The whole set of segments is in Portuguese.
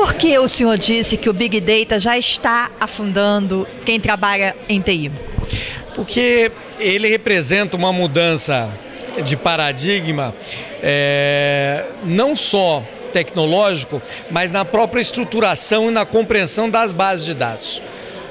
Por que o senhor disse que o Big Data já está afundando quem trabalha em TI? Porque ele representa uma mudança de paradigma, é, não só tecnológico, mas na própria estruturação e na compreensão das bases de dados.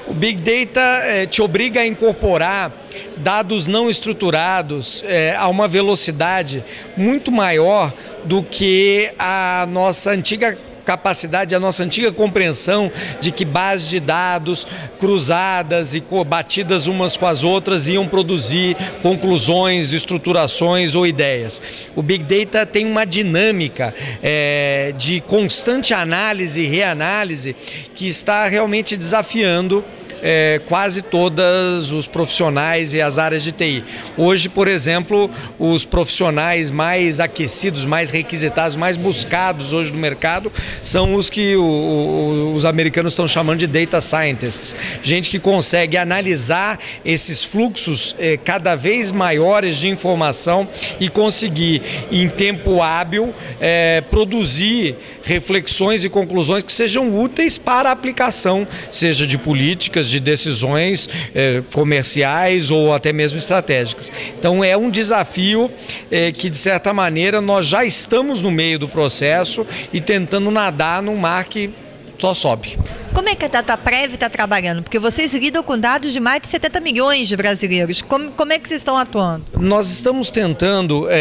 O Big Data é, te obriga a incorporar dados não estruturados é, a uma velocidade muito maior do que a nossa antiga capacidade, a nossa antiga compreensão de que bases de dados cruzadas e batidas umas com as outras iam produzir conclusões, estruturações ou ideias. O Big Data tem uma dinâmica é, de constante análise e reanálise que está realmente desafiando é, quase todos os profissionais e as áreas de TI. Hoje, por exemplo, os profissionais mais aquecidos, mais requisitados, mais buscados hoje no mercado são os que o, o, os americanos estão chamando de data scientists. Gente que consegue analisar esses fluxos é, cada vez maiores de informação e conseguir, em tempo hábil, é, produzir reflexões e conclusões que sejam úteis para a aplicação, seja de políticas, de decisões eh, comerciais ou até mesmo estratégicas. Então é um desafio eh, que, de certa maneira, nós já estamos no meio do processo e tentando nadar num mar que só sobe. Como é que a DataPrev está trabalhando? Porque vocês lidam com dados de mais de 70 milhões de brasileiros. Como, como é que vocês estão atuando? Nós estamos tentando é,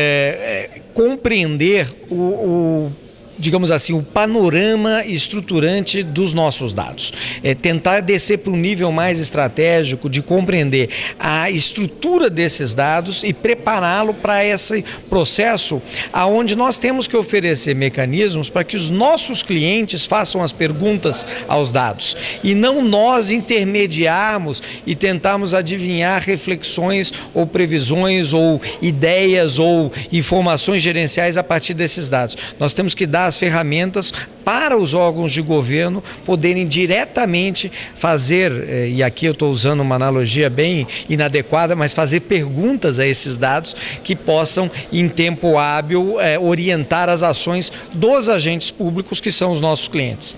é, compreender o, o digamos assim, o panorama estruturante dos nossos dados. É tentar descer para um nível mais estratégico de compreender a estrutura desses dados e prepará-lo para esse processo aonde nós temos que oferecer mecanismos para que os nossos clientes façam as perguntas aos dados e não nós intermediarmos e tentarmos adivinhar reflexões ou previsões ou ideias ou informações gerenciais a partir desses dados. Nós temos que dar as ferramentas para os órgãos de governo poderem diretamente fazer, eh, e aqui eu estou usando uma analogia bem inadequada, mas fazer perguntas a esses dados que possam, em tempo hábil, eh, orientar as ações dos agentes públicos que são os nossos clientes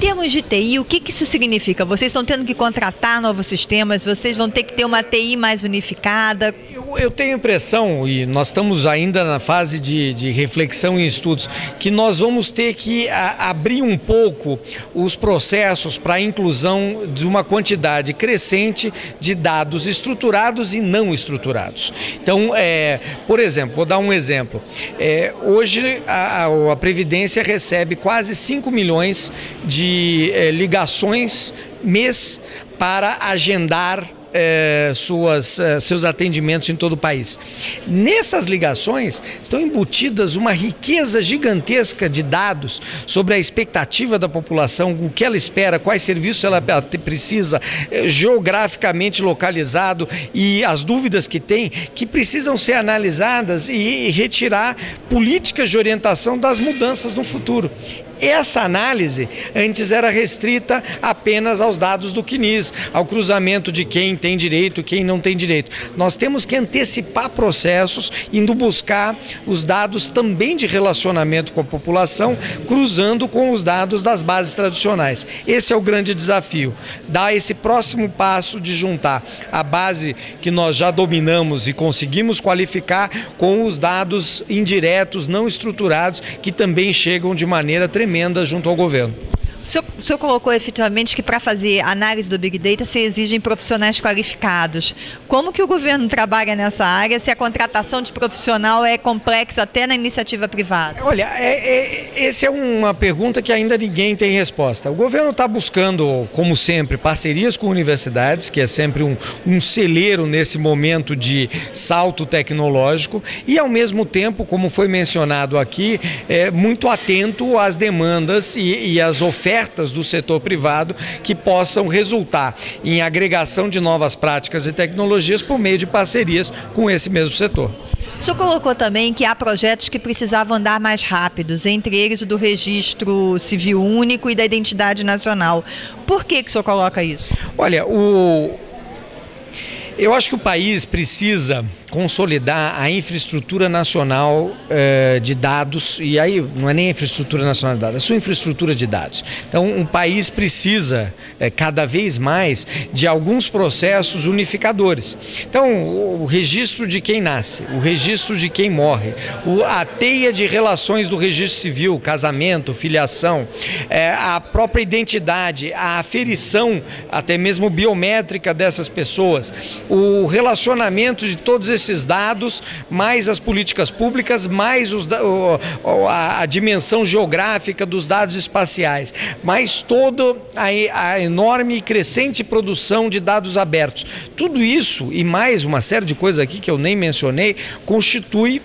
termos de TI, o que, que isso significa? Vocês estão tendo que contratar novos sistemas, vocês vão ter que ter uma TI mais unificada? Eu, tenho a impressão, e nós estamos ainda na fase de, de reflexão e estudos, que nós vamos ter que a, abrir um pouco os processos para a inclusão de uma quantidade crescente de dados estruturados e não estruturados. Então, é, por exemplo, vou dar um exemplo. É, hoje a, a Previdência recebe quase 5 milhões de eh, ligações mês para agendar eh, suas, eh, seus atendimentos em todo o país. Nessas ligações estão embutidas uma riqueza gigantesca de dados sobre a expectativa da população, o que ela espera, quais serviços ela precisa, eh, geograficamente localizado e as dúvidas que tem, que precisam ser analisadas e retirar políticas de orientação das mudanças no futuro. Essa análise antes era restrita apenas aos dados do CNIS, ao cruzamento de quem tem direito e quem não tem direito. Nós temos que antecipar processos, indo buscar os dados também de relacionamento com a população, cruzando com os dados das bases tradicionais. Esse é o grande desafio, dar esse próximo passo de juntar a base que nós já dominamos e conseguimos qualificar com os dados indiretos, não estruturados, que também chegam de maneira tremenda emenda junto ao governo. O senhor, o senhor colocou efetivamente que para fazer análise do Big Data se exigem profissionais qualificados. Como que o governo trabalha nessa área se a contratação de profissional é complexa até na iniciativa privada? Olha, é, é, essa é uma pergunta que ainda ninguém tem resposta. O governo está buscando, como sempre, parcerias com universidades, que é sempre um, um celeiro nesse momento de salto tecnológico, e ao mesmo tempo, como foi mencionado aqui, é muito atento às demandas e, e às ofertas ofertas do setor privado que possam resultar em agregação de novas práticas e tecnologias por meio de parcerias com esse mesmo setor. O senhor colocou também que há projetos que precisavam andar mais rápidos, entre eles o do registro civil único e da identidade nacional. Por que, que o senhor coloca isso? Olha, o, eu acho que o país precisa consolidar a infraestrutura nacional eh, de dados, e aí não é nem a infraestrutura nacional de dados, é a sua infraestrutura de dados. Então, um país precisa eh, cada vez mais de alguns processos unificadores. Então, o, registro de quem nasce, o registro de quem morre, o, a teia de relações do registro civil, casamento, filiação, eh, a própria identidade, a aferição, até mesmo biométrica dessas pessoas, o relacionamento de todos esses esses dados, mais as políticas públicas, mais os, a, a, dimensão geográfica dos dados espaciais, mais toda a, a enorme e crescente produção de dados abertos. Tudo isso e mais uma série de coisas aqui que eu nem mencionei constitui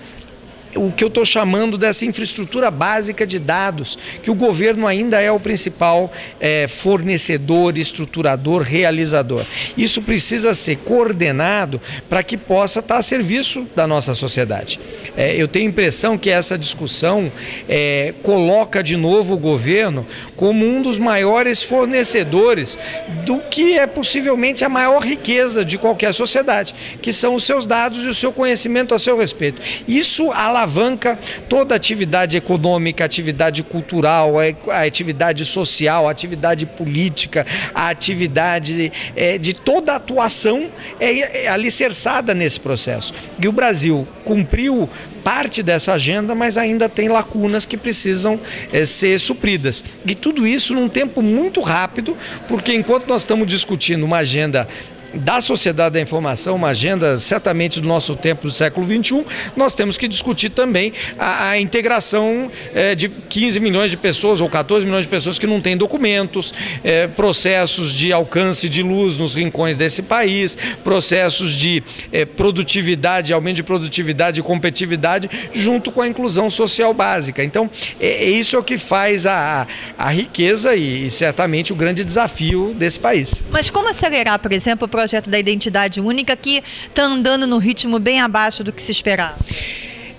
o que eu estou chamando dessa infraestrutura básica de dados, que o governo ainda é o principal é, fornecedor, estruturador, realizador. Isso precisa ser coordenado para que possa estar a serviço da nossa sociedade. É, eu tenho a impressão que essa discussão é, coloca de novo o governo como um dos maiores fornecedores do que é possivelmente a maior riqueza de qualquer sociedade, que são os seus dados e o seu conhecimento a seu respeito. Isso alavanca alavanca toda atividade econômica, atividade cultural, a atividade social, atividade política, a atividade é, de toda a atuação é, é alicerçada nesse processo. E o Brasil cumpriu parte dessa agenda, mas ainda tem lacunas que precisam é, ser supridas. E tudo isso num tempo muito rápido, porque enquanto nós estamos discutindo uma agenda da sociedade da informação, uma agenda certamente do nosso tempo do século XXI, nós temos que discutir também a, a integração é, de 15 milhões de pessoas ou 14 milhões de pessoas que não têm documentos, é, processos de alcance de luz nos rincões desse país, processos de é, produtividade, aumento de produtividade e competitividade, junto com a inclusão social básica. Então, é, é isso é o que faz a, a riqueza e, e certamente o grande desafio desse país. Mas como acelerar, por exemplo, o projeto da identidade única que está andando no ritmo bem abaixo do que se esperava?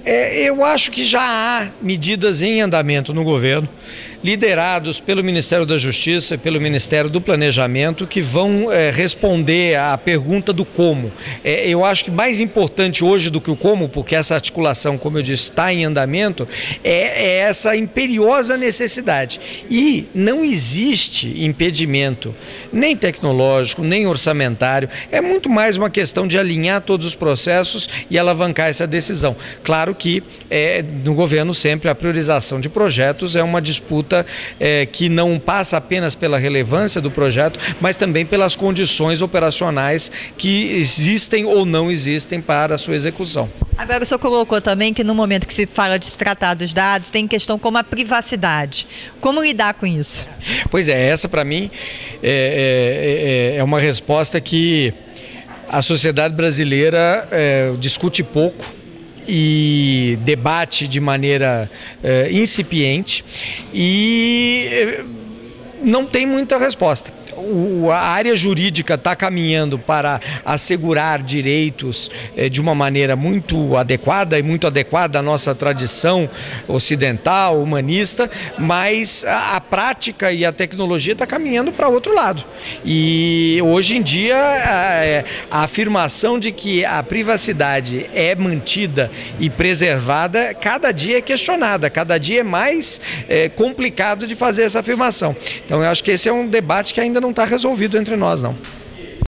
É, eu acho que já há medidas em andamento no governo liderados pelo Ministério da Justiça e pelo Ministério do Planejamento, que vão é, responder à pergunta do como. É, eu acho que mais importante hoje do que o como, porque essa articulação, como eu disse, está em andamento, é, é essa imperiosa necessidade. E não existe impedimento, nem tecnológico, nem orçamentário. É muito mais uma questão de alinhar todos os processos e alavancar essa decisão. Claro que é, no governo sempre a priorização de projetos é uma disputa é, que não passa apenas pela relevância do projeto, mas também pelas condições operacionais que existem ou não existem para a sua execução. Agora, o senhor colocou também que no momento que se fala de se tratar dos dados, tem questão como a privacidade. Como lidar com isso? Pois é, essa para mim é, é, é, é, uma resposta que a sociedade brasileira é, discute pouco e debate de maneira uh, incipiente. E eh, não tem muita resposta o, a área jurídica está caminhando para assegurar direitos eh, de uma maneira muito adequada e muito adequada à nossa tradição ocidental, humanista, mas a, a prática e a tecnologia está caminhando para outro lado. E hoje em dia a, é, a afirmação de que a privacidade é mantida e preservada cada dia é questionada, cada dia é mais é, complicado de fazer essa afirmação. Então eu acho que esse é um debate que ainda não está resolvido entre nós, não.